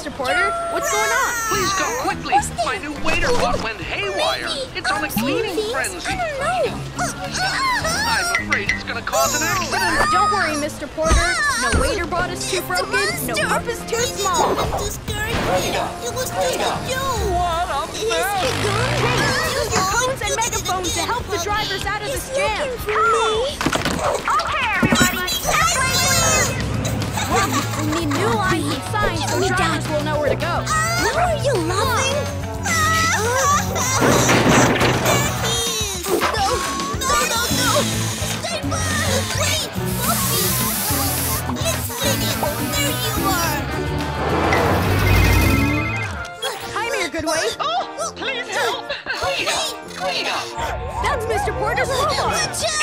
Mr. Porter. What's going on? Please go quickly. My new waiter bot went haywire. It's on a cleaning frenzy. I'm afraid it's gonna cause an accident. Uh, don't worry, Mr. Porter. No waiter bot is too broken. No cup is too small. It was just. What a mess! Hey, use your cones and megaphones to help the drivers out of this jam. We need new lines and signs so drivers will know where to go. Why are you laughing? No, no, no, no! Stay back! Wait! Puppy! It's Minnie! There you are! Hi, Mayor Goodway. Oh, please help! Clea! Clea! That's Mr. Porter's robot. Watch